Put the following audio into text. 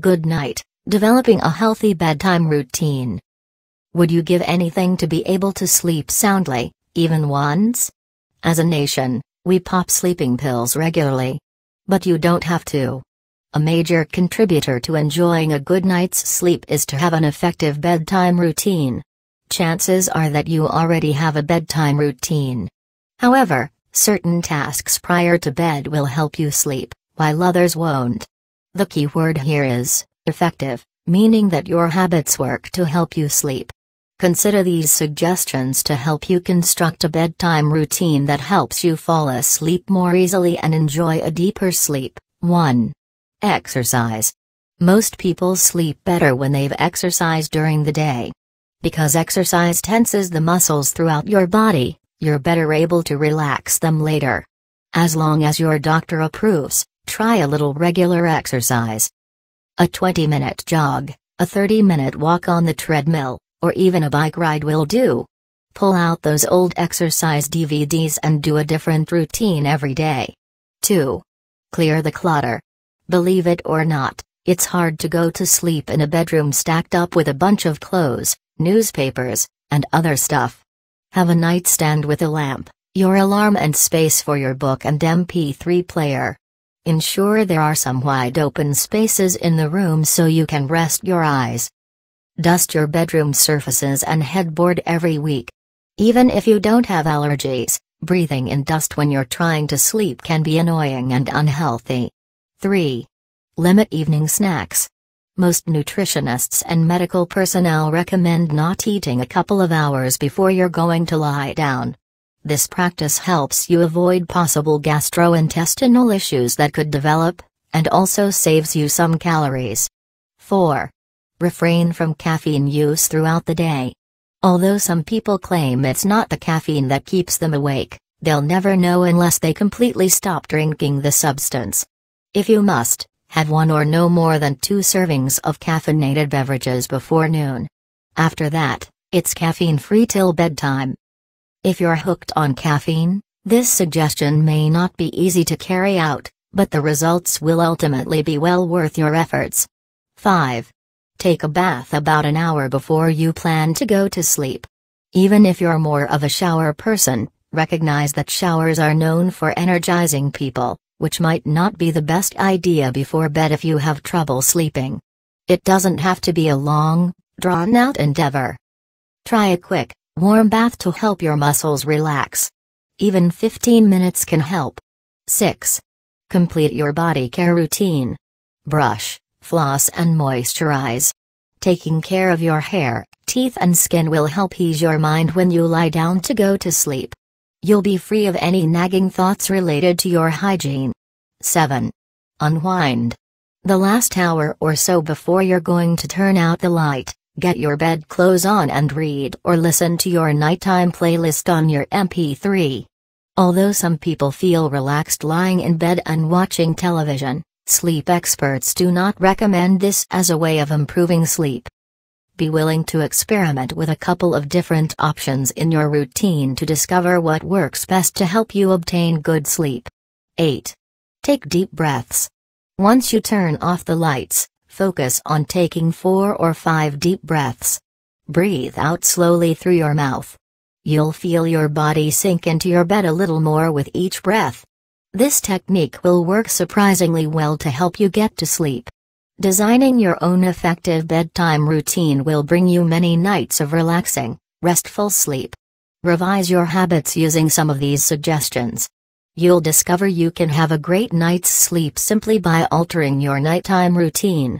Good night, developing a healthy bedtime routine. Would you give anything to be able to sleep soundly, even once? As a nation, we pop sleeping pills regularly. But you don't have to. A major contributor to enjoying a good night's sleep is to have an effective bedtime routine. Chances are that you already have a bedtime routine. However, certain tasks prior to bed will help you sleep, while others won't. The key word here is effective, meaning that your habits work to help you sleep. Consider these suggestions to help you construct a bedtime routine that helps you fall asleep more easily and enjoy a deeper sleep. 1. Exercise. Most people sleep better when they've exercised during the day. Because exercise tenses the muscles throughout your body, you're better able to relax them later. As long as your doctor approves, try a little regular exercise. A 20 minute jog, a 30 minute walk on the treadmill, or even a bike ride will do. Pull out those old exercise DVDs and do a different routine every day. 2. Clear the clutter. Believe it or not, it's hard to go to sleep in a bedroom stacked up with a bunch of clothes, newspapers, and other stuff. Have a nightstand with a lamp, your alarm and space for your book and MP3 player. Ensure there are some wide open spaces in the room so you can rest your eyes. Dust your bedroom surfaces and headboard every week. Even if you don't have allergies, breathing in dust when you're trying to sleep can be annoying and unhealthy. 3. Limit evening snacks. Most nutritionists and medical personnel recommend not eating a couple of hours before you're going to lie down. This practice helps you avoid possible gastrointestinal issues that could develop, and also saves you some calories. 4. Refrain from caffeine use throughout the day. Although some people claim it's not the caffeine that keeps them awake, they'll never know unless they completely stop drinking the substance. If you must, have one or no more than two servings of caffeinated beverages before noon. After that, it's caffeine free till bedtime. If you're hooked on caffeine, this suggestion may not be easy to carry out, but the results will ultimately be well worth your efforts. 5. Take a bath about an hour before you plan to go to sleep. Even if you're more of a shower person, recognize that showers are known for energizing people, which might not be the best idea before bed if you have trouble sleeping. It doesn't have to be a long, drawn out endeavor. Try a quick, warm bath to help your muscles relax. Even 15 minutes can help. 6. Complete your body care routine. Brush, floss, and moisturize. Taking care of your hair, teeth, and skin will help ease your mind when you lie down to go to sleep. You'll be free of any nagging thoughts related to your hygiene. 7. Unwind. The last hour or so before you're going to turn out the light, get your bed clothes on and read or listen to your nighttime playlist on your MP3. Although some people feel relaxed lying in bed and watching television, sleep experts do not recommend this as a way of improving sleep be willing to experiment with a couple of different options in your routine to discover what works best to help you obtain good sleep. 8. Take deep breaths. Once you turn off the lights, focus on taking 4 or 5 deep breaths. Breathe out slowly through your mouth. You'll feel your body sink into your bed a little more with each breath. This technique will work surprisingly well to help you get to sleep. Designing your own effective bedtime routine will bring you many nights of relaxing, restful sleep. Revise your habits using some of these suggestions. You'll discover you can have a great night's sleep simply by altering your nighttime routine.